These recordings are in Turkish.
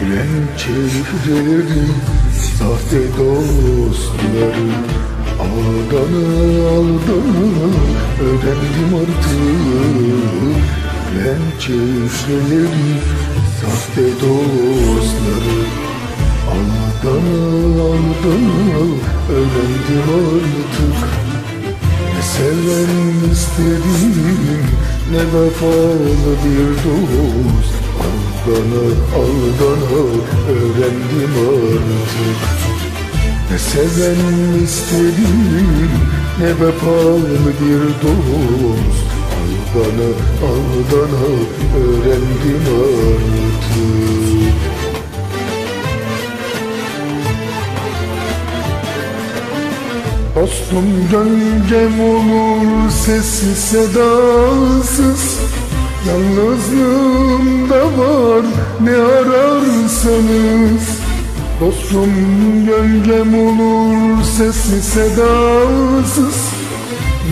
Gülen çehreleri Sahte dostları Aldana aldana Öğrendim artık Gülen çehreleri Sahte dostları Aldana aldana Öğrendim artık ne seven istedim ne vefalı bir dost Aldana aldana öğrendim artık. Ne seven istedim ne vefalı bir dost? Aldana aldana öğrendim artık. Dostum gölgem olur sessiz sedasız Yalnızlığımda var ne ararsanız. Dostum gölgem olur sessiz sedasız.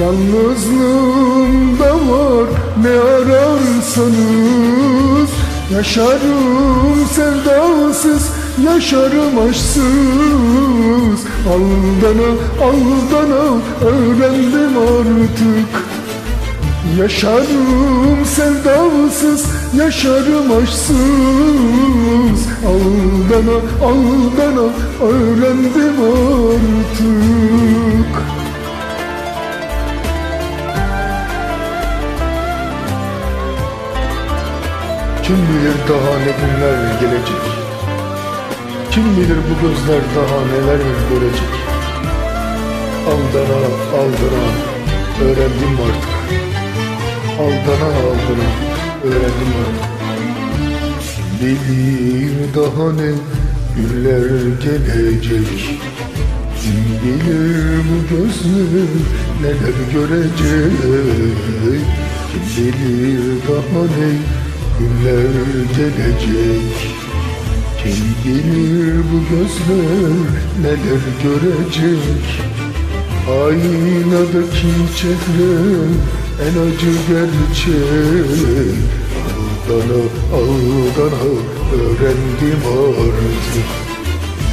Yalnızlığımda var ne ararsanız. Yaşarım sevdasız, yaşarım aşksız. Aldana, aldana öğrendim artık Yaşarım sevdasız, yaşarım aşksız. Aldana, aldana öğrendim artık. Kim bilir daha ne günler gelecek? Kim bilir bu gözler daha neler görecek? Aldana aldana öğrendim artık Aldana aldana öğrendim Bilir daha ne günler gelecek? Kim bilir bu gözler neler görecek? Kim bilir daha ne günler gelecek? Kim bilir bu gözler neler görecek? Aynadaki çehre en acı gerçek Aldana aldana öğrendim artık.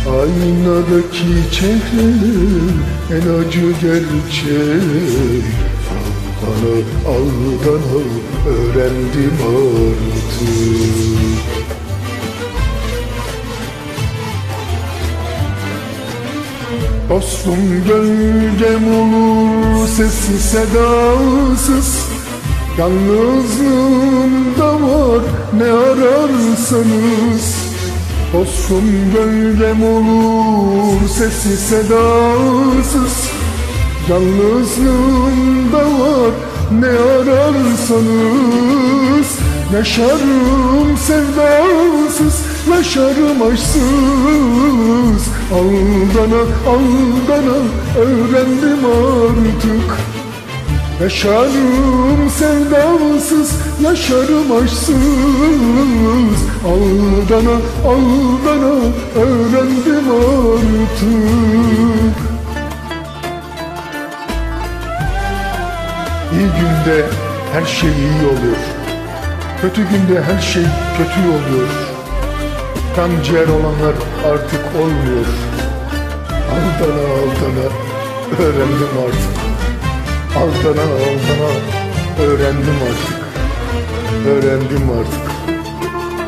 Aynadaki çehre en acı gerçek Aldana aldana öğrendim artık. Dostum gölgem olur sessiz sedasız. Yalnızlığımda var ne ararsanız. Dostum gölgem olur sessiz sedasız. Yalnızlığımda var ne ararsanız. Yaşarım sevdasız, yaşarım aşksız. Aldana aldana öğrendim Yaşarım sevdasız, yaşarım aşksız Aldana aldana öğrendim artık İyi günde her şey iyi oluyor. Kötü günde her şey kötü oluyor. Kan ciğer olanlar artık olmuyor. Aldana aldana öğrendim artık. Aldana aldana öğrendim artık. Öğrendim artık.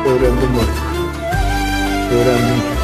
Öğrendim artık. Öğrendim.